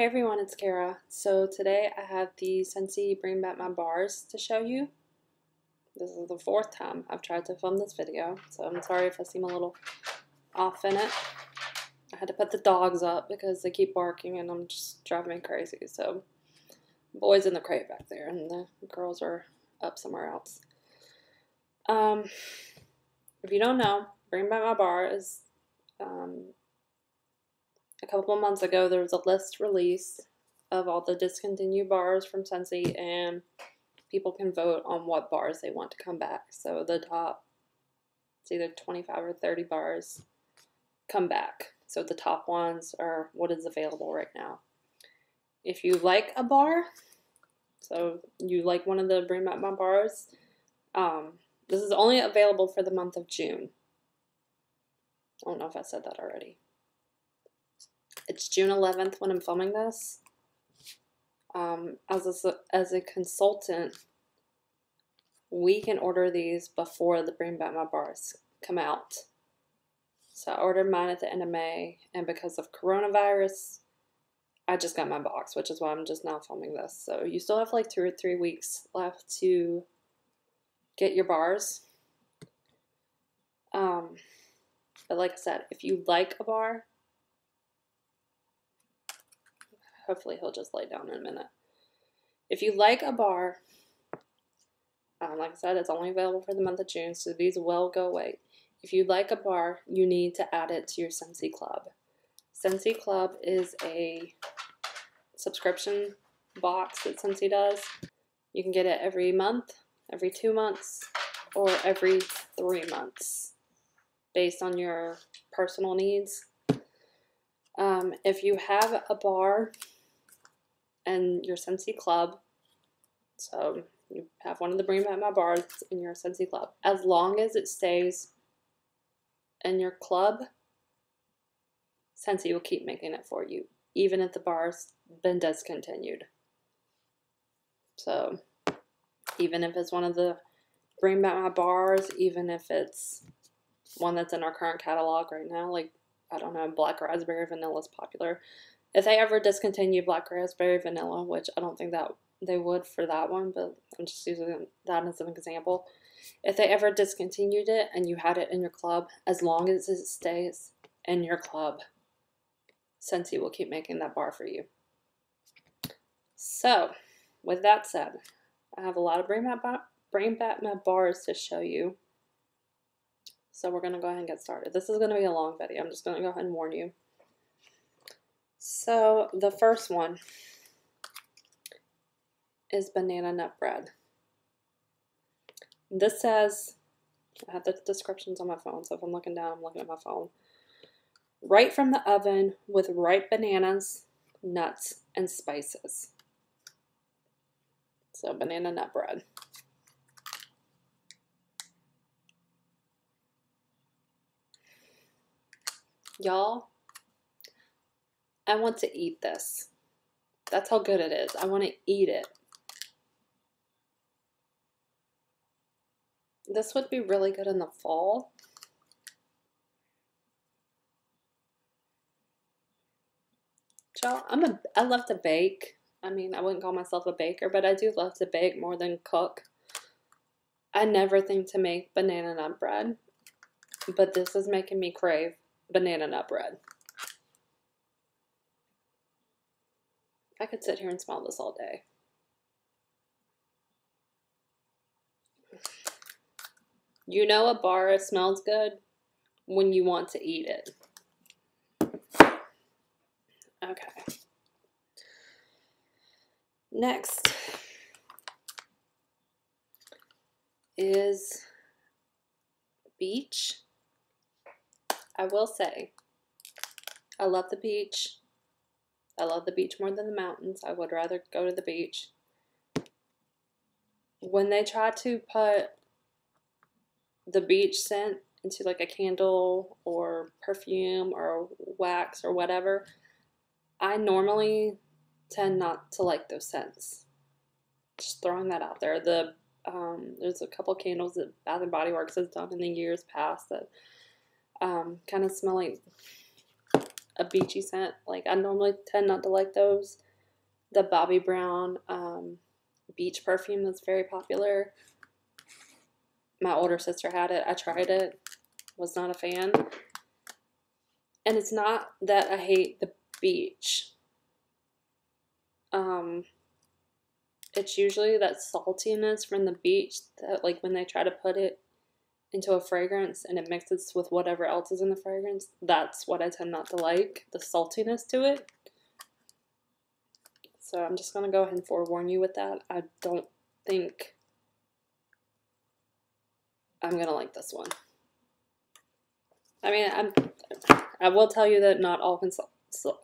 Hey everyone, it's Kara. So today I have the Scentsy Bring Back My Bars to show you. This is the fourth time I've tried to film this video, so I'm sorry if I seem a little off in it. I had to put the dogs up because they keep barking and I'm just driving me crazy. So boys in the crate back there and the girls are up somewhere else. Um, if you don't know, Bring Back My Bar is um, a couple of months ago, there was a list released of all the discontinued bars from Scentsy, and people can vote on what bars they want to come back. So the top, it's either 25 or 30 bars, come back. So the top ones are what is available right now. If you like a bar, so you like one of the Bring Back My bars, um, this is only available for the month of June. I don't know if I said that already. It's June 11th when I'm filming this. Um, as a, as a consultant, we can order these before the Bring Back My Bars come out. So I ordered mine at the end of May, and because of coronavirus, I just got my box, which is why I'm just now filming this. So you still have like two or three weeks left to get your bars. Um, but like I said, if you like a bar, Hopefully he'll just lay down in a minute. If you like a bar, um, like I said, it's only available for the month of June, so these will go away. If you like a bar, you need to add it to your Scentsy Club. Scentsy Club is a subscription box that Scentsy does. You can get it every month, every two months, or every three months based on your personal needs. Um, if you have a bar and your Scentsy Club. So you have one of the Bring Back My Bars in your Scentsy Club. As long as it stays in your club, Scentsy will keep making it for you, even if the bar's been discontinued. So even if it's one of the Bring Back My Bars, even if it's one that's in our current catalog right now, like I don't know, Black Raspberry Vanilla is popular. If they ever discontinue Black Raspberry Vanilla, which I don't think that they would for that one, but I'm just using that as an example. If they ever discontinued it and you had it in your club, as long as it stays in your club, Scentsy will keep making that bar for you. So, with that said, I have a lot of Back, bring back My bars to show you. So we're going to go ahead and get started. This is going to be a long video. I'm just going to go ahead and warn you. So the first one is banana nut bread. This says, I have the descriptions on my phone, so if I'm looking down, I'm looking at my phone. Right from the oven with ripe bananas, nuts, and spices. So banana nut bread. Y'all, I want to eat this. That's how good it is. I want to eat it. This would be really good in the fall. Y'all, I'm a, I love to bake. I mean, I wouldn't call myself a baker, but I do love to bake more than cook. I never think to make banana nut bread, but this is making me crave banana nut bread. I could sit here and smell this all day. You know a bar smells good when you want to eat it. Okay. Next is beach. I will say, I love the beach. I love the beach more than the mountains. I would rather go to the beach. When they try to put the beach scent into like a candle or perfume or wax or whatever, I normally tend not to like those scents. Just throwing that out there. The um, there's a couple candles that Bath and Body Works has done in the years past that um, kind of smell like a beachy scent. Like I normally tend not to like those. The Bobbi Brown um, beach perfume that's very popular. My older sister had it. I tried it. Was not a fan. And it's not that I hate the beach. Um, it's usually that saltiness from the beach that like when they try to put it into a fragrance and it mixes with whatever else is in the fragrance, that's what I tend not to like, the saltiness to it. So I'm just going to go ahead and forewarn you with that. I don't think I'm going to like this one. I mean, I'm, I will tell you that not all, consult,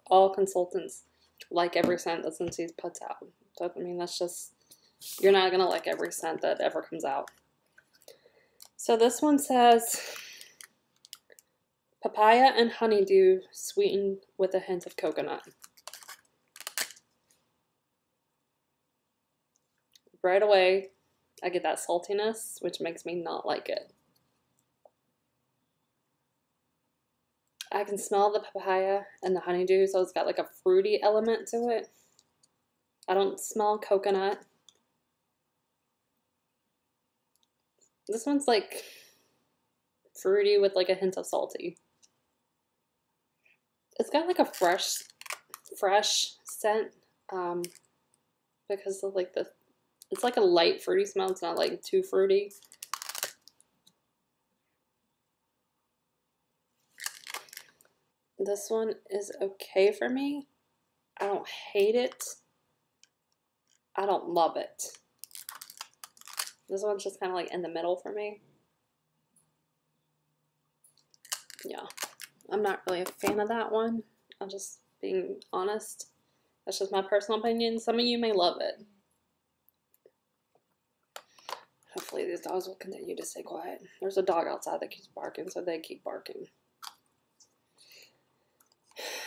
all consultants like every scent that Scentsy puts out. I mean, that's just, you're not going to like every scent that ever comes out. So this one says papaya and honeydew sweetened with a hint of coconut. Right away, I get that saltiness, which makes me not like it. I can smell the papaya and the honeydew, so it's got like a fruity element to it. I don't smell coconut. This one's like fruity with like a hint of salty. It's got like a fresh, fresh scent um, because of like the, it's like a light fruity smell. It's not like too fruity. This one is okay for me. I don't hate it. I don't love it. This one's just kind of like in the middle for me. Yeah, I'm not really a fan of that one. I'm just being honest. That's just my personal opinion. Some of you may love it. Hopefully these dogs will continue to stay quiet. There's a dog outside that keeps barking, so they keep barking.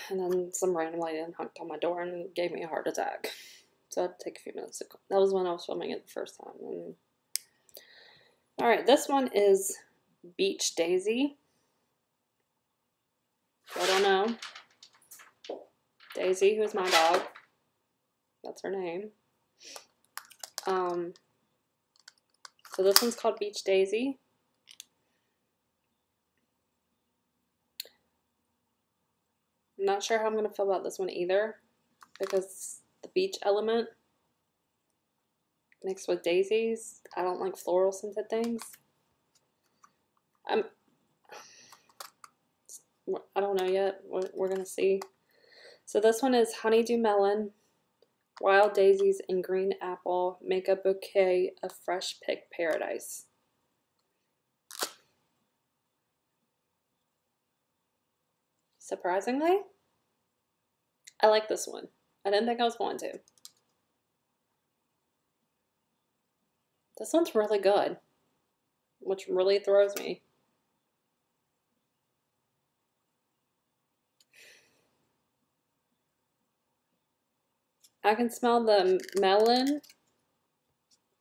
And then some random lady knocked on my door and gave me a heart attack. So it take a few minutes. To, that was when I was filming it the first time. And all right, this one is Beach Daisy. I don't know. Daisy, who's my dog. That's her name. Um, so this one's called Beach Daisy. I'm not sure how I'm going to feel about this one either because the beach element mixed with daisies. I don't like floral scented things. I'm, I don't know yet. We're, we're going to see. So this one is Honeydew Melon, Wild Daisies, and Green Apple make a bouquet of fresh picked paradise. Surprisingly, I like this one. I didn't think I was going to. This one's really good, which really throws me. I can smell the melon,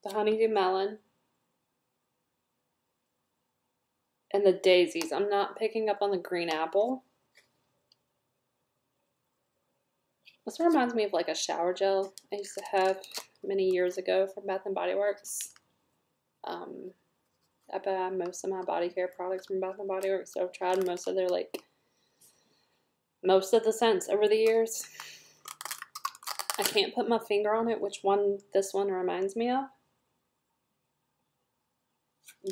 the honeydew melon, and the daisies. I'm not picking up on the green apple. This reminds me of like a shower gel I used to have many years ago from Bath and Body Works. Um, I buy most of my body care products from Bath and Body Works, so I've tried most of their like most of the scents over the years. I can't put my finger on it, which one this one reminds me of.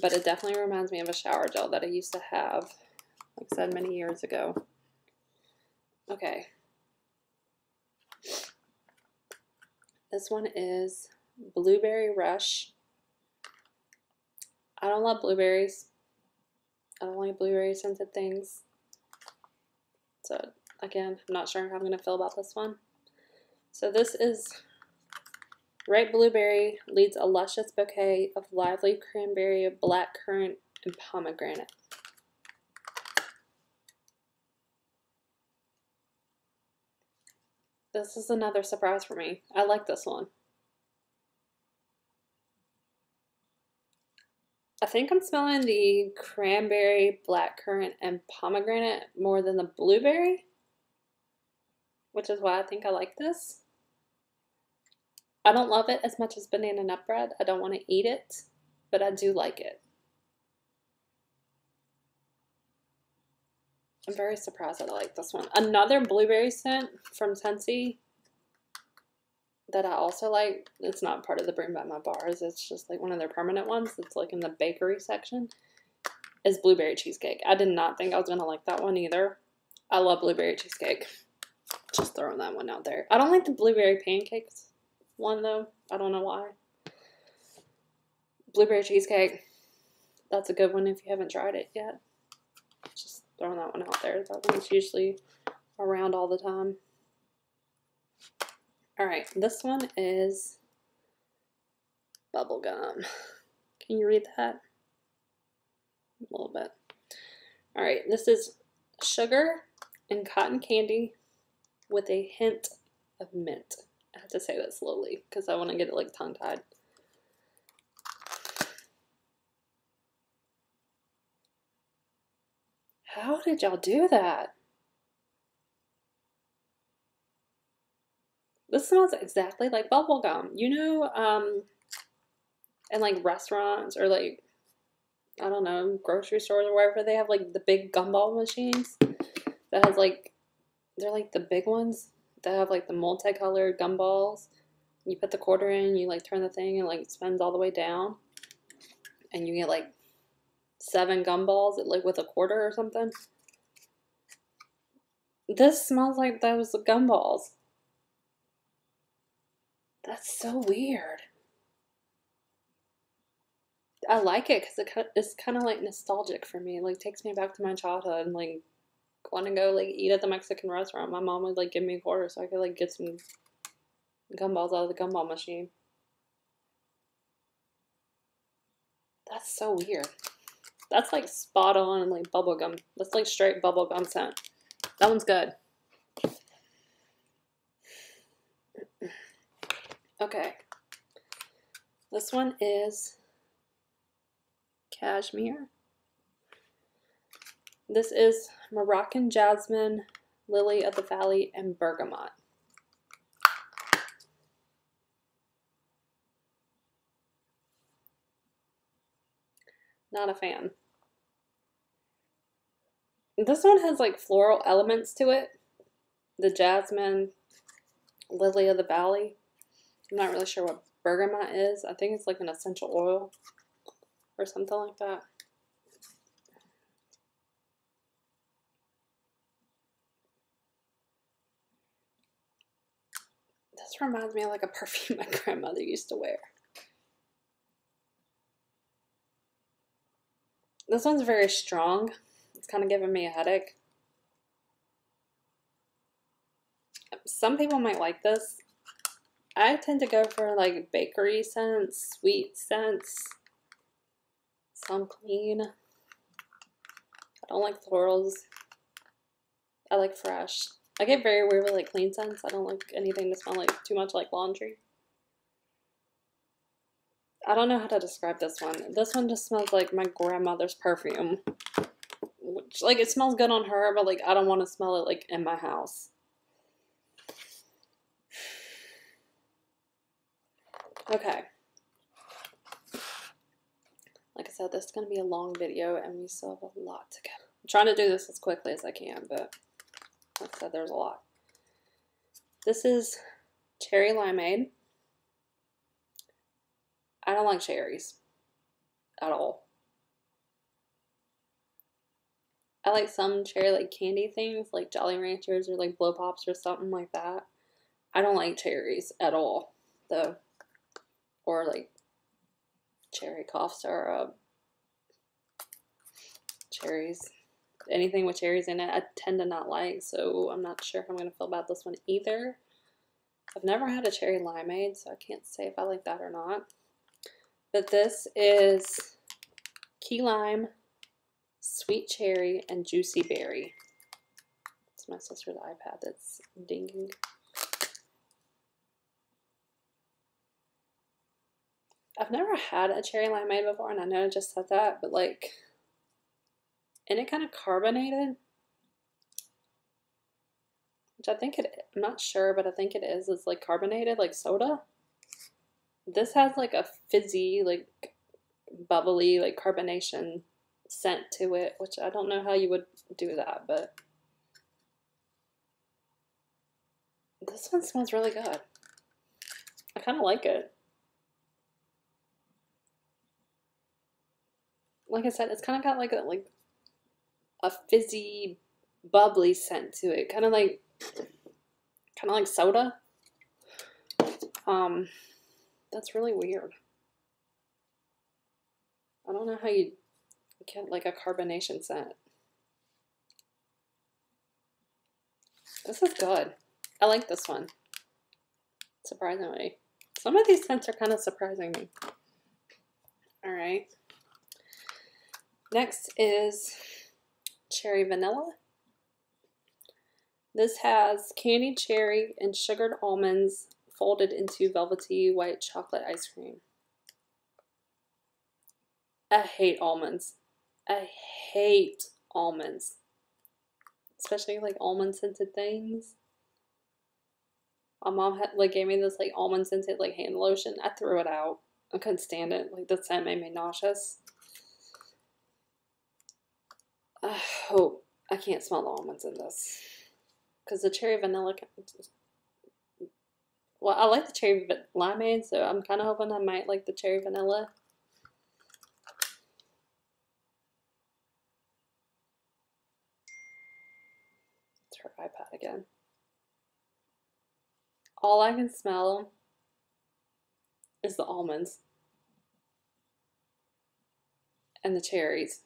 But it definitely reminds me of a shower gel that I used to have, like I said, many years ago. Okay. This one is Blueberry Rush I don't love blueberries. I don't like blueberry scented things. So again, I'm not sure how I'm going to feel about this one. So this is Ripe Blueberry leads a luscious bouquet of lively cranberry, black currant, and pomegranate. This is another surprise for me. I like this one. I think I'm smelling the cranberry, blackcurrant, and pomegranate more than the blueberry. which is why I think I like this. I don't love it as much as banana nut bread. I don't want to eat it, but I do like it. I'm very surprised that I like this one. Another blueberry scent from Scentsy that I also like. It's not part of the Bring Back My Bars. It's just like one of their permanent ones. It's like in the bakery section. Is blueberry cheesecake. I did not think I was gonna like that one either. I love blueberry cheesecake. Just throwing that one out there. I don't like the blueberry pancakes one though. I don't know why. Blueberry cheesecake. That's a good one if you haven't tried it yet. Just throwing that one out there. That one's usually around all the time. All right, this one is bubblegum. Can you read that? A little bit. All right, this is sugar and cotton candy with a hint of mint. I have to say that slowly because I want to get it like tongue tied. How did y'all do that? This smells exactly like bubble gum. You know, um, and like restaurants or like, I don't know, grocery stores or wherever they have like the big gumball machines that has like, they're like the big ones that have like the multicolored gumballs. You put the quarter in, you like turn the thing and like it spins all the way down. And you get like seven gumballs like with a quarter or something. This smells like those gumballs. That's so weird. I like it because it, it's kind of like nostalgic for me. Like takes me back to my childhood and like want to go like eat at the Mexican restaurant. My mom would like give me a quarter so I could like get some gumballs out of the gumball machine. That's so weird. That's like spot on like bubblegum. That's like straight bubblegum scent. That one's good. Okay. This one is cashmere. This is Moroccan jasmine, lily of the valley, and bergamot. Not a fan. This one has like floral elements to it. The jasmine, lily of the valley. I'm not really sure what bergamot is. I think it's like an essential oil or something like that. This reminds me of like a perfume my grandmother used to wear. This one's very strong. It's kind of giving me a headache. Some people might like this. I tend to go for like bakery scents, sweet scents, some clean. I don't like florals. I like fresh. I get very weird with like clean scents. I don't like anything to smell like too much like laundry. I don't know how to describe this one. This one just smells like my grandmother's perfume. Which, like, it smells good on her, but, like, I don't want to smell it, like, in my house. Okay. Like I said, this is going to be a long video, and we still have a lot to go. I'm trying to do this as quickly as I can, but like I said, there's a lot. This is cherry limeade. I don't like cherries at all. I like some cherry like candy things like Jolly Ranchers or like Blow Pops or something like that. I don't like cherries at all though. Or like cherry cough syrup, cherries, anything with cherries in it, I tend to not like. So I'm not sure if I'm gonna feel about this one either. I've never had a cherry limeade, so I can't say if I like that or not. But this is key lime, sweet cherry, and juicy berry. It's my sister's iPad that's dinging. I've never had a cherry limeade before, and I know I just said that, but like, and it kind of carbonated? which I think it, I'm not sure, but I think it is. It's like carbonated, like soda. This has like a fizzy, like bubbly, like carbonation scent to it, which I don't know how you would do that, but this one smells really good. I kind of like it. Like I said, it's kind of got like a like a fizzy, bubbly scent to it, kind of like kind of like soda. Um, that's really weird. I don't know how you get like a carbonation scent. This is good. I like this one. Surprisingly. Some of these scents are kind of surprising me. Alright. Next is cherry vanilla. This has candied cherry and sugared almonds folded into velvety white chocolate ice cream. I hate almonds. I hate almonds. Especially like almond scented things. My mom had like gave me this like almond scented like hand lotion. I threw it out. I couldn't stand it. Like the scent made me nauseous. I hope oh, I can't smell the almonds in this because the cherry vanilla. Well, I like the cherry limeade, so I'm kind of hoping I might like the cherry vanilla. It's her iPad again. All I can smell is the almonds and the cherries.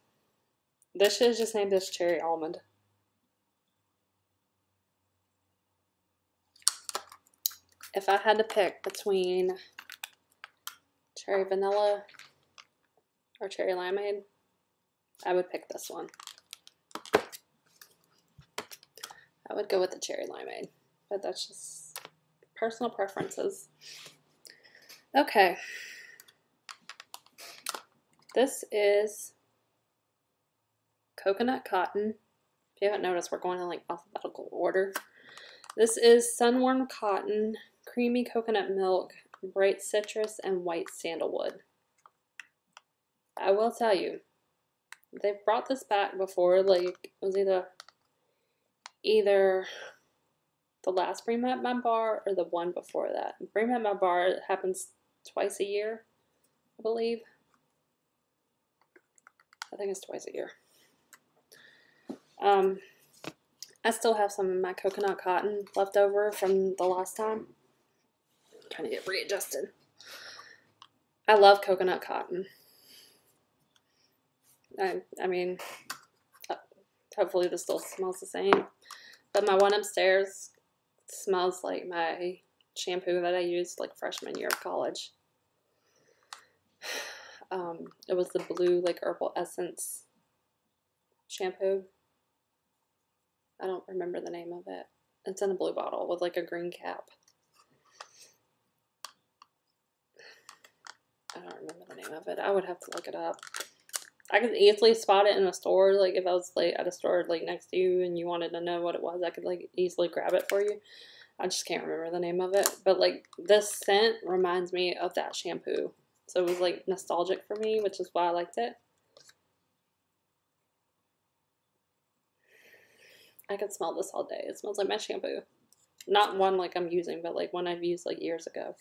This should just named this cherry almond. If I had to pick between cherry vanilla or cherry limeade, I would pick this one. I would go with the cherry limeade, but that's just personal preferences. Okay. This is coconut cotton. If you haven't noticed, we're going in like alphabetical order. This is sunwarm cotton, creamy coconut milk, bright citrus, and white sandalwood. I will tell you, they've brought this back before. Like it was either either the last Bring Back My Bar or the one before that. Bring Back My Bar happens twice a year, I believe. I think it's twice a year. Um, I still have some of my coconut cotton left over from the last time. I'm trying to get readjusted. I love coconut cotton. I, I mean, uh, hopefully this still smells the same. But my one upstairs smells like my shampoo that I used like freshman year of college. Um, it was the blue like herbal essence shampoo. I don't remember the name of it. It's in a blue bottle with like a green cap. I don't remember the name of it. I would have to look it up. I could easily spot it in a store. Like if I was like at a store like next to you and you wanted to know what it was, I could like easily grab it for you. I just can't remember the name of it. But like this scent reminds me of that shampoo. So it was like nostalgic for me, which is why I liked it. I could smell this all day. It smells like my shampoo. Not one like I'm using, but like one I've used like years ago.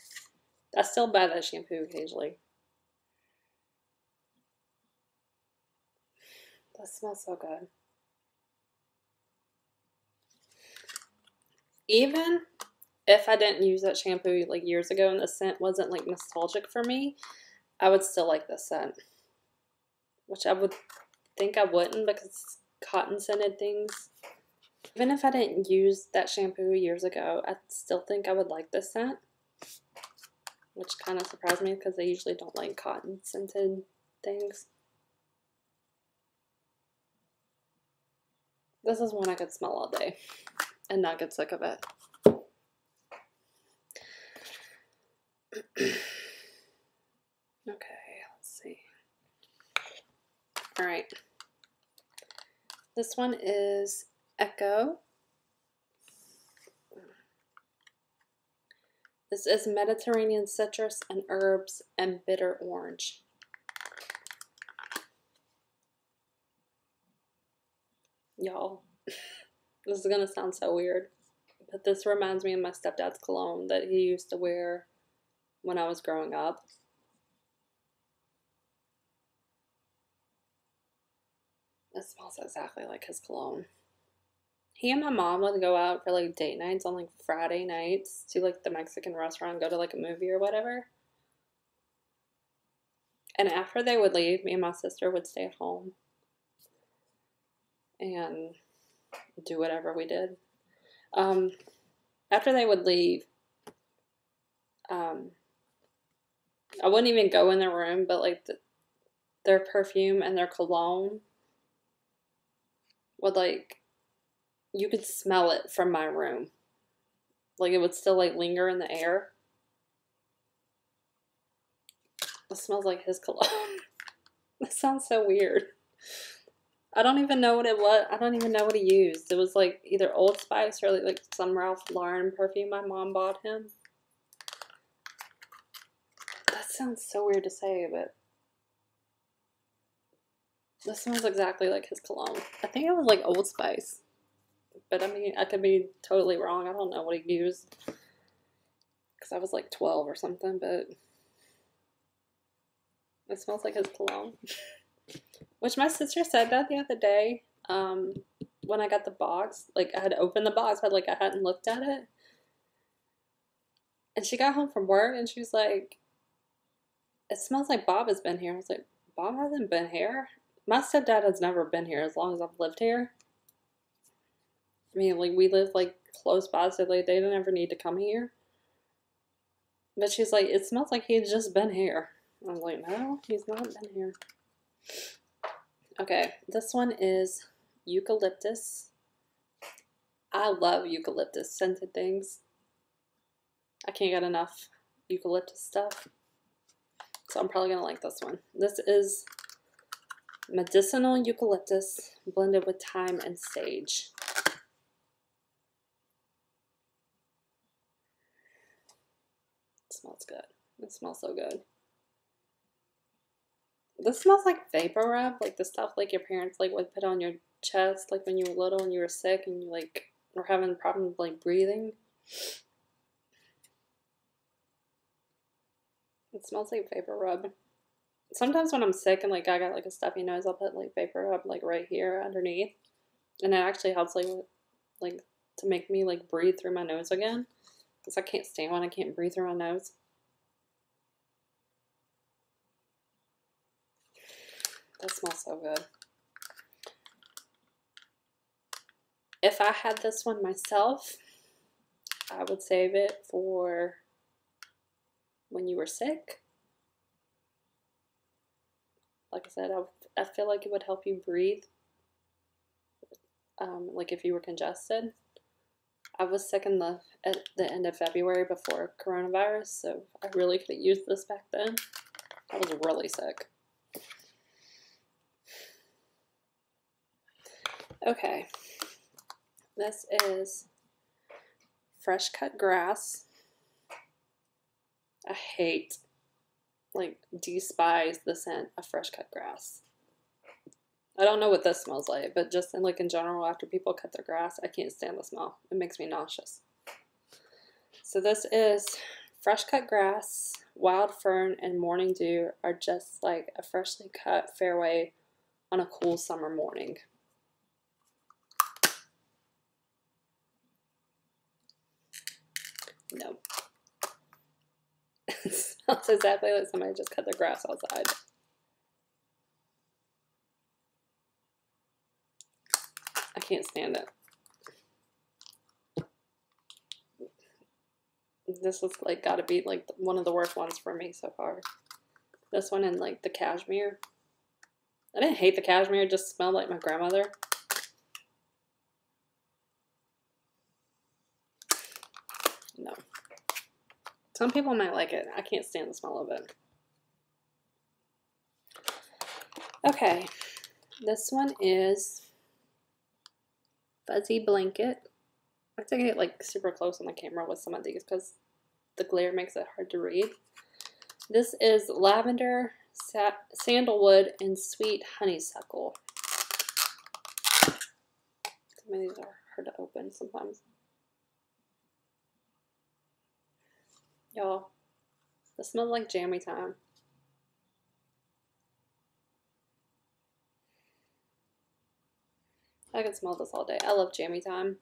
I still buy that shampoo occasionally. That smells so good. Even if I didn't use that shampoo like years ago and the scent wasn't like nostalgic for me, I would still like the scent. Which I would think I wouldn't because cotton scented things even if I didn't use that shampoo years ago, I still think I would like this scent. Which kind of surprised me because I usually don't like cotton scented things. This is one I could smell all day and not get sick of it. okay, let's see. All right. This one is Echo. This is Mediterranean citrus and herbs and bitter orange. Y'all, this is gonna sound so weird, but this reminds me of my stepdad's cologne that he used to wear when I was growing up. It smells exactly like his cologne. He and my mom would go out for like date nights on like Friday nights to like the Mexican restaurant, go to like a movie or whatever. And after they would leave, me and my sister would stay at home and do whatever we did. Um, after they would leave, um, I wouldn't even go in their room, but like the, their perfume and their cologne would like you could smell it from my room. Like it would still like linger in the air. It smells like his cologne. that sounds so weird. I don't even know what it was. I don't even know what he used. It was like either Old Spice or like some Ralph Lauren perfume my mom bought him. That sounds so weird to say, but this smells exactly like his cologne. I think it was like Old Spice. But I mean, I could be totally wrong. I don't know what he used. Because I was like 12 or something, but it smells like his cologne. Which my sister said that the other day um, when I got the box. Like, I had opened the box, but like I hadn't looked at it. And she got home from work and she was like, It smells like Bob has been here. I was like, Bob hasn't been here? My stepdad has never been here as long as I've lived here. I mean, like, we live, like, close by, so, like, they don't ever need to come here. But she's like, it smells like he's just been here. I was like, no, he's not been here. Okay, this one is eucalyptus. I love eucalyptus scented things. I can't get enough eucalyptus stuff. So I'm probably going to like this one. This is medicinal eucalyptus blended with thyme and sage. Smells good. It smells so good. This smells like vapor rub, like the stuff like your parents like would put on your chest, like when you were little and you were sick and you like were having problems like breathing. It smells like vapor rub sometimes when I'm sick and like I got like a stuffy nose, I'll put like vapor rub like right here underneath, and it actually helps like like to make me like breathe through my nose again because I can't stand when I can't breathe through my nose. That smells so good. If I had this one myself, I would save it for when you were sick like I said, I, I feel like it would help you breathe. Um, like if you were congested. I was sick in the at the end of February before coronavirus, so I really could have used this back then. I was really sick. Okay, this is fresh cut grass. I hate like despise the scent of fresh cut grass. I don't know what this smells like, but just in like in general, after people cut their grass, I can't stand the smell. It makes me nauseous. So this is fresh cut grass, wild fern, and morning dew are just like a freshly cut fairway on a cool summer morning. No. smells exactly like somebody just cut the grass outside. Can't stand it. This is like gotta be like one of the worst ones for me so far. This one and like the cashmere. I didn't hate the cashmere, it just smelled like my grandmother. No. Some people might like it. I can't stand the smell of it. Okay, this one is Fuzzy Blanket. I have to get like super close on the camera with some of these because the glare makes it hard to read. This is lavender, sa sandalwood, and sweet honeysuckle. Some of these are hard to open sometimes. Y'all, this smells like jammy time. I can smell this all day. I love jammy time.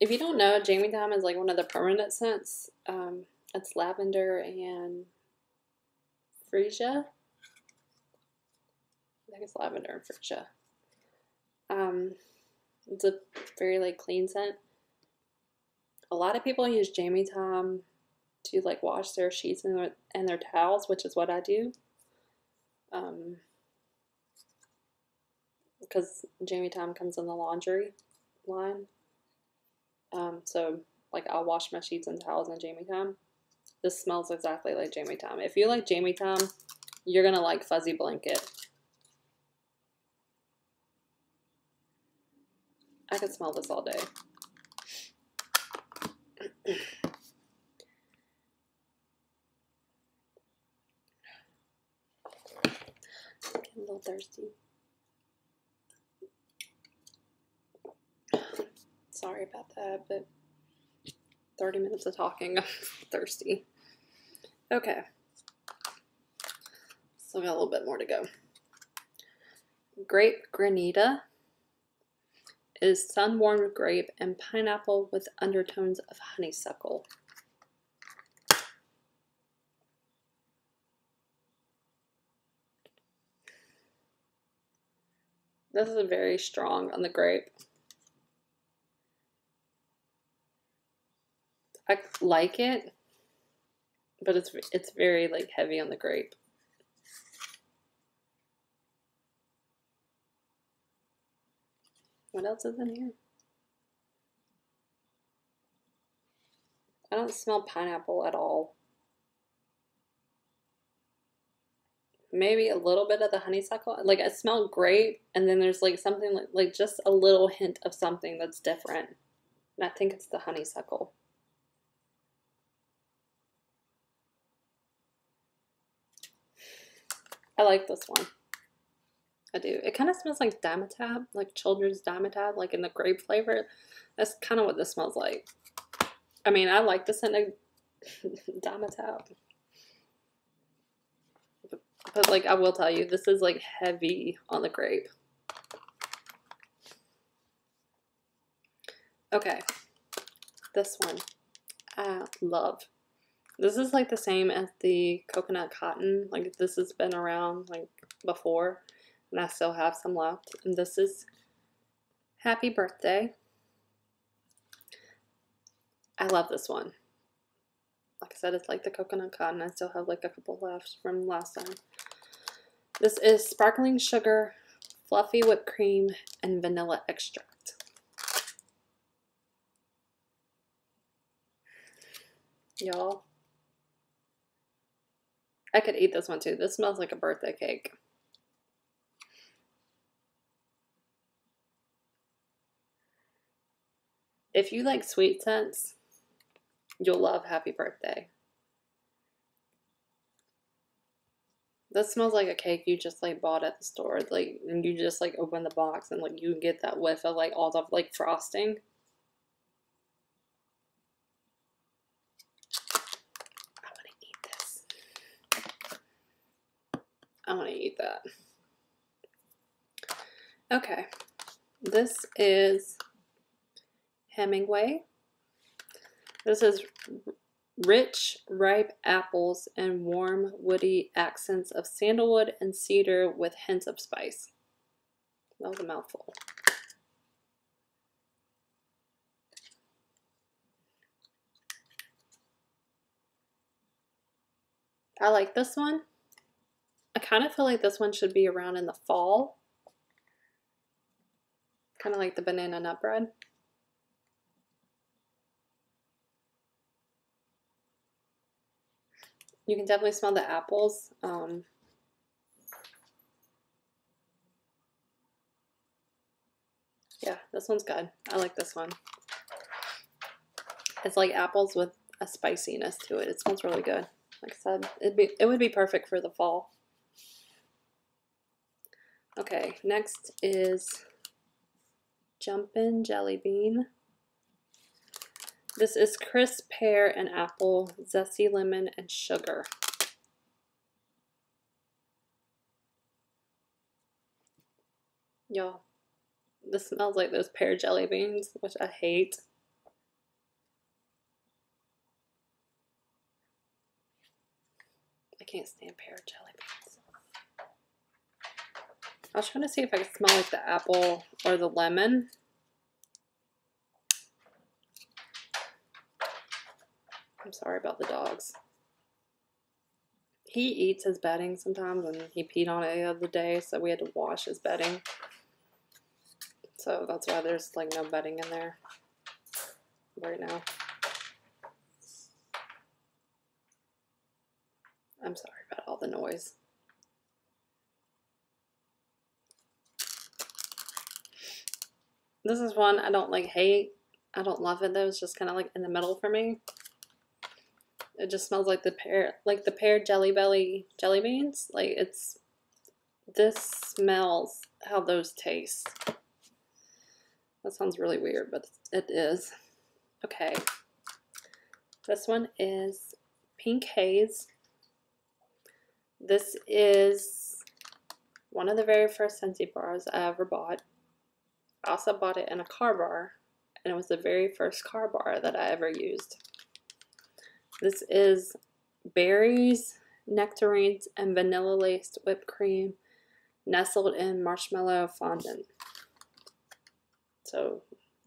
If you don't know, jammy time is like one of the permanent scents. Um, it's lavender and freesia. I think it's lavender and freesia. Um, it's a very like clean scent. A lot of people use jammy time to like wash their sheets and their, and their towels, which is what I do. Um, because Jammy Time comes in the laundry line. Um, so like I'll wash my sheets and towels in Jammy Time. This smells exactly like Jammy Time. If you like Jammy Time, you're gonna like Fuzzy Blanket. I could smell this all day. Getting a little thirsty. Sorry about that, but 30 minutes of talking, I'm thirsty. Okay. Still got a little bit more to go. Grape Granita is sun-warmed grape and pineapple with undertones of honeysuckle. This is very strong on the grape. I like it, but it's it's very like heavy on the grape. What else is in here? I don't smell pineapple at all. Maybe a little bit of the honeysuckle. Like I smell grape, and then there's like something like, like just a little hint of something that's different. And I think it's the honeysuckle. I like this one. I do. It kind of smells like Dimetapp, like children's Dimetapp, like in the grape flavor. That's kind of what this smells like. I mean, I like the scent of Dimetapp. But, but, like, I will tell you, this is, like, heavy on the grape. Okay. This one. I love. This is, like, the same as the coconut cotton. Like, this has been around, like, before and I still have some left. And this is Happy Birthday. I love this one. Like I said, it's like the coconut cotton. I still have like a couple left from last time. This is sparkling sugar, fluffy whipped cream, and vanilla extract. Y'all, I could eat this one too. This smells like a birthday cake. If you like sweet scents, you'll love Happy Birthday. This smells like a cake you just like bought at the store. Like and you just like open the box and like you get that whiff of like all the like frosting. I want to eat this. I want to eat that. Okay. This is Hemingway. This is rich, ripe apples and warm, woody accents of sandalwood and cedar with hints of spice. That was a mouthful. I like this one. I kind of feel like this one should be around in the fall. Kind of like the banana nut bread. You can definitely smell the apples. Um, yeah, this one's good. I like this one. It's like apples with a spiciness to it. It smells really good. Like I said, it'd be it would be perfect for the fall. Okay, next is Jumpin' Jelly Bean. This is crisp pear and apple, zesty lemon, and sugar. Y'all, this smells like those pear jelly beans, which I hate. I can't stand pear jelly beans. I was trying to see if I could smell like the apple or the lemon. I'm sorry about the dogs. He eats his bedding sometimes and he peed on it the other day, so we had to wash his bedding. So that's why there's like no bedding in there right now. I'm sorry about all the noise. This is one I don't like hate. I don't love it though. It's just kind of like in the middle for me. It just smells like the pear, like the pear jelly belly jelly beans. Like it's, this smells how those taste. That sounds really weird, but it is. Okay. This one is Pink Haze. This is one of the very first Scentsy bars I ever bought. I also bought it in a car bar, and it was the very first car bar that I ever used. This is berries, nectarines, and vanilla laced whipped cream nestled in marshmallow fondant. So,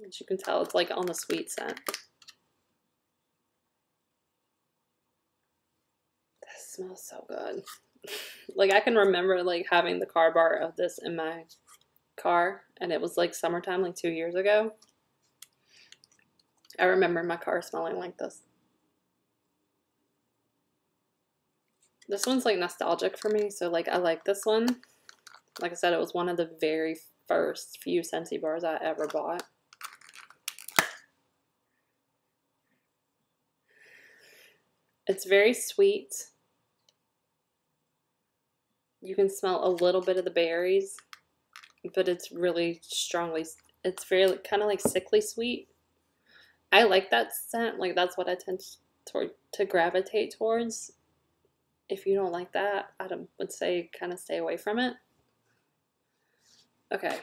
as you can tell, it's like on the sweet scent. This smells so good. like I can remember like having the car bar of this in my car and it was like summertime like two years ago. I remember my car smelling like this. This one's like nostalgic for me, so like I like this one. Like I said, it was one of the very first few Scentsy bars I ever bought. It's very sweet. You can smell a little bit of the berries, but it's really strongly, it's very kind of like sickly sweet. I like that scent. Like that's what I tend to, to gravitate towards if you don't like that, I um, would say kind of stay away from it. Okay,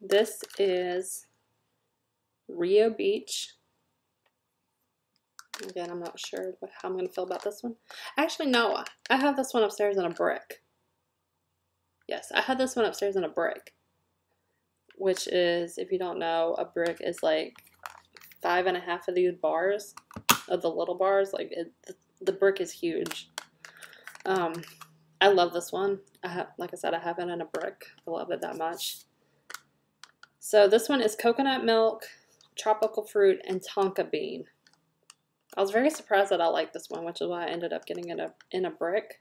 this is Rio Beach. Again, I'm not sure how I'm going to feel about this one. Actually, no, I have this one upstairs in a brick. Yes, I had this one upstairs in a brick, which is, if you don't know, a brick is like five and a half of these bars, of the little bars. Like, it, the brick is huge. Um, I love this one. I have, like I said, I have it in a brick. I love it that much. So this one is coconut milk, tropical fruit, and tonka bean. I was very surprised that I liked this one, which is why I ended up getting it in a brick.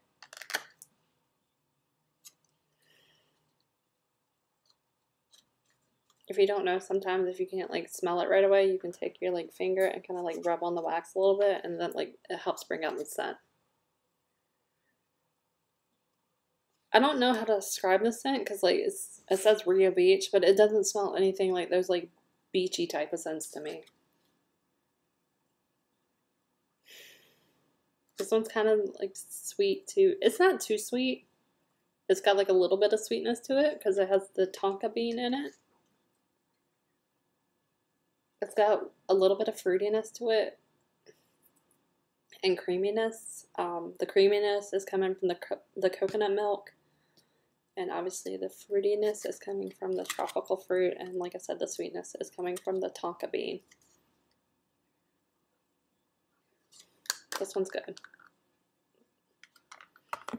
If you don't know, sometimes if you can't like smell it right away, you can take your like finger and kind of like rub on the wax a little bit and then like it helps bring out the scent. I don't know how to describe the scent because like it says Rio Beach, but it doesn't smell anything like those like beachy type of scents to me. This one's kind of like sweet too. It's not too sweet. It's got like a little bit of sweetness to it because it has the tonka bean in it. It's got a little bit of fruitiness to it and creaminess. Um, the creaminess is coming from the co the coconut milk and obviously the fruitiness is coming from the tropical fruit, and like I said, the sweetness is coming from the tonka bean. This one's good.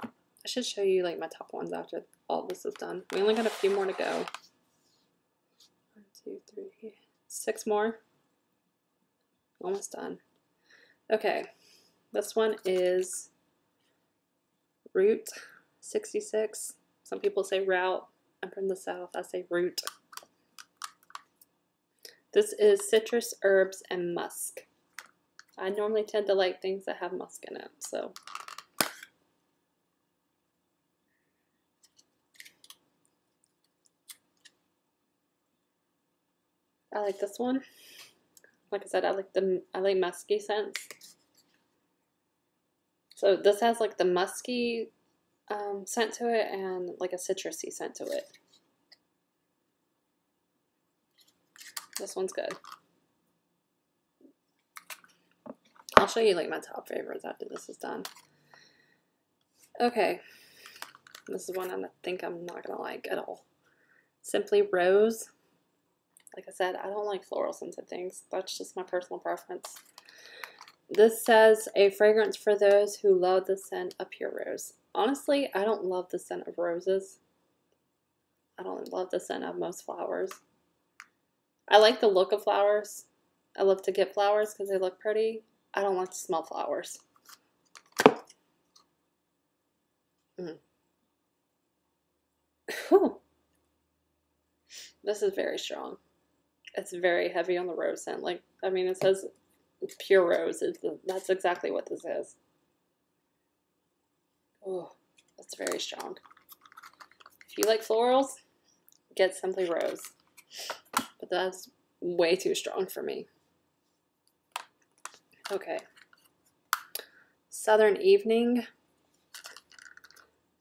I should show you like my top ones after all this is done. We only got a few more to go. One, two, three, six more. Almost done. Okay, this one is Route 66. Some people say route. I'm from the south. I say root. This is citrus, herbs, and musk. I normally tend to like things that have musk in it, so. I like this one. Like I said, I like the I like musky scents. So this has like the musky um, scent to it and like a citrusy scent to it. This one's good. I'll show you like my top favorites after this is done. Okay. This is one I think I'm not going to like at all. Simply Rose. Like I said, I don't like floral scented things. That's just my personal preference. This says a fragrance for those who love the scent of pure rose. Honestly, I don't love the scent of roses. I don't love the scent of most flowers. I like the look of flowers. I love to get flowers because they look pretty. I don't like to smell flowers. Mm. This is very strong. It's very heavy on the rose scent. Like, I mean, it says it's pure rose. It's, that's exactly what this is. Oh, that's very strong. If you like florals, get Simply Rose. But that's way too strong for me. Okay. Southern Evening,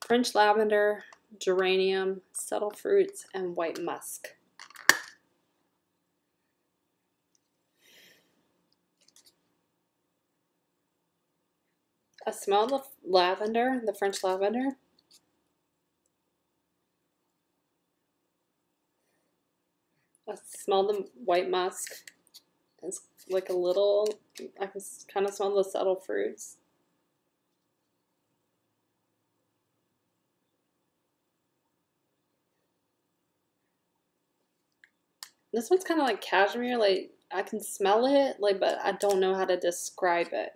French Lavender, Geranium, Subtle Fruits, and White Musk. I smell the lavender, the French lavender. I smell the white musk. It's like a little, I can kind of smell the subtle fruits. This one's kind of like cashmere, like I can smell it, like, but I don't know how to describe it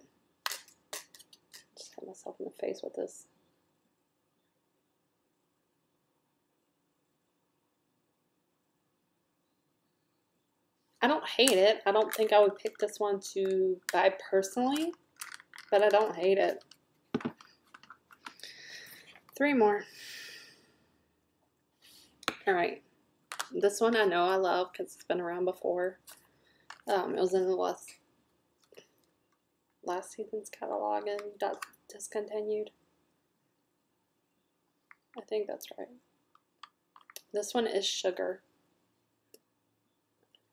myself in the face with this. I don't hate it. I don't think I would pick this one to buy personally, but I don't hate it. Three more. All right. This one I know I love because it's been around before. Um, it was in the last last season's catalog and got discontinued. I think that's right. This one is sugar.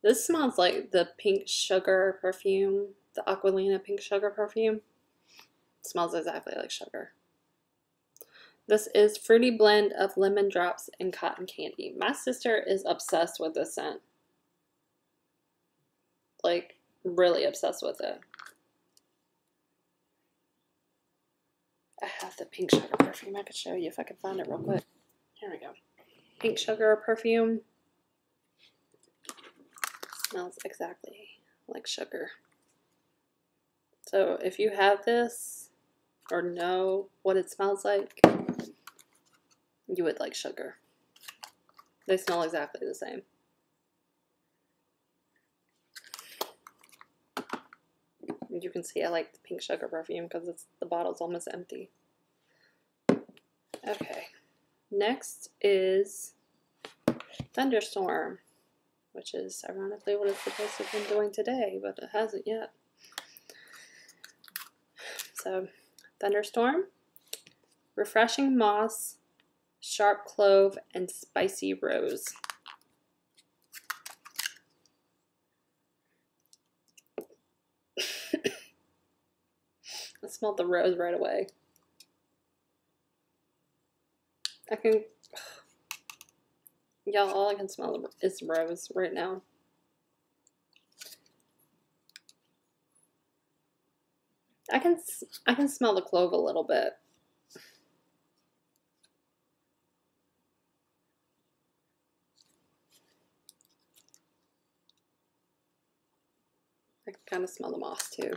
This smells like the pink sugar perfume, the Aquolina pink sugar perfume. It smells exactly like sugar. This is fruity blend of lemon drops and cotton candy. My sister is obsessed with this scent. Like, really obsessed with it. I have the pink sugar perfume. I could show you if I could find it real quick. Here we go. Pink sugar perfume. Smells exactly like sugar. So if you have this or know what it smells like, you would like sugar. They smell exactly the same. You can see I like the pink sugar perfume because it's the bottle's almost empty. Okay, next is Thunderstorm, which is ironically what it's supposed to have been doing today, but it hasn't yet. So, Thunderstorm, Refreshing Moss, Sharp Clove, and Spicy Rose. I smelled the rose right away. I can... Y'all, all I can smell is rose right now. I can I can smell the clove a little bit. I can kind of smell the moss too.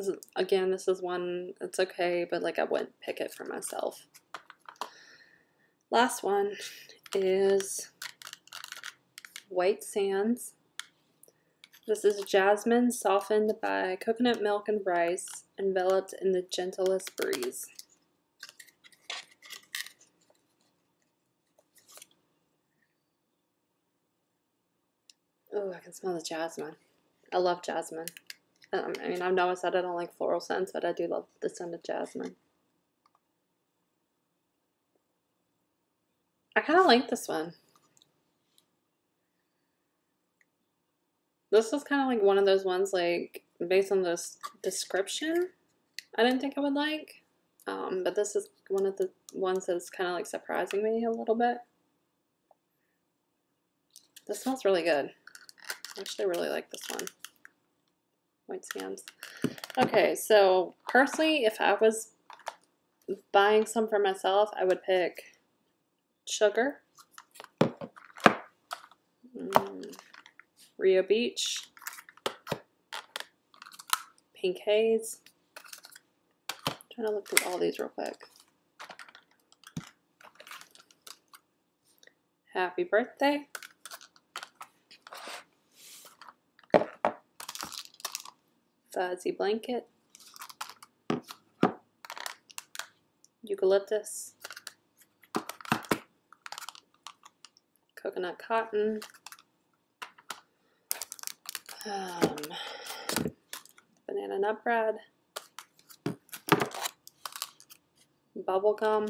This is, again, this is one, it's okay, but like I wouldn't pick it for myself. Last one is White Sands. This is jasmine softened by coconut milk and rice, enveloped in the gentlest breeze. Oh, I can smell the jasmine. I love jasmine. Um, I mean, I've always said I don't like floral scents, but I do love the scent of jasmine. I kind of like this one. This is kind of like one of those ones, like, based on this description, I didn't think I would like. Um, but this is one of the ones that's kind of like surprising me a little bit. This smells really good. I actually really like this one. White Sands. Okay, so personally, if I was buying some for myself, I would pick Sugar, mm, Rio Beach, Pink Haze. I'm trying to look through all these real quick. Happy birthday. Fuzzy blanket. Eucalyptus. Coconut cotton. Um, banana nut bread. Bubble gum.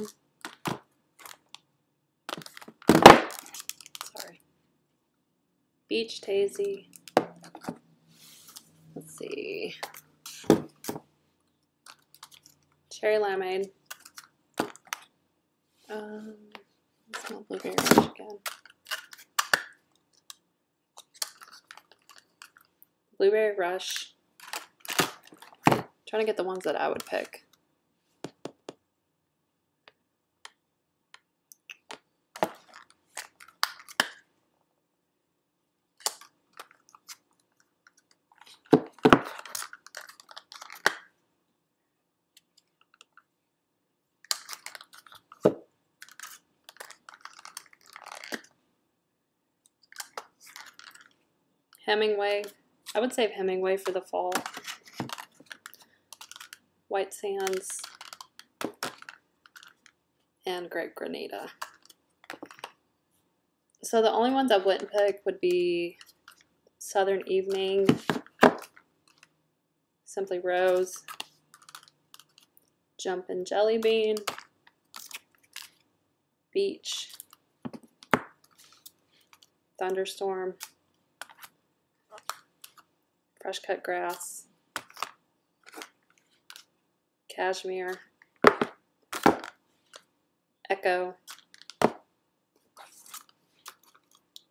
Sorry. Beach Tazy. Cherry limeade. Um, blueberry rush again. Blueberry rush. I'm trying to get the ones that I would pick. Hemingway. I would save Hemingway for the fall. White Sands. And Great Granada. So the only ones I wouldn't pick would be Southern Evening, Simply Rose, Jumpin' Jelly Bean, Beach, Thunderstorm, fresh cut grass, cashmere, echo,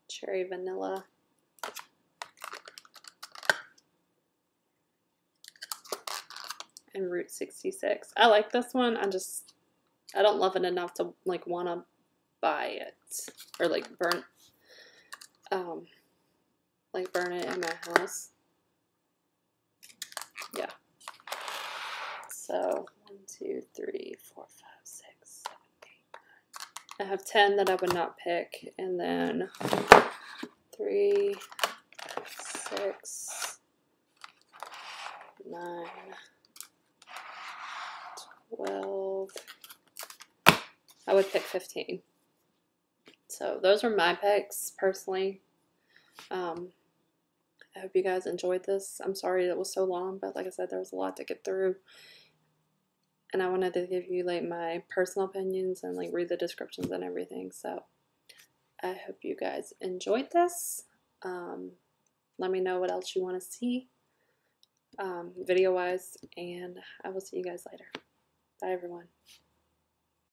cherry vanilla, and Route 66. I like this one. I just, I don't love it enough to like want to buy it or like burn, um, like burn it in my house. Yeah. So one, two, three, four, five, six, seven, eight, nine. I have 10 that I would not pick. And then three, six, nine, 12. I would pick 15. So those are my picks personally. Um, I hope you guys enjoyed this. I'm sorry it was so long, but like I said, there was a lot to get through. And I wanted to give you like my personal opinions and like read the descriptions and everything. So I hope you guys enjoyed this. Um, let me know what else you want to see um, video wise, and I will see you guys later. Bye, everyone.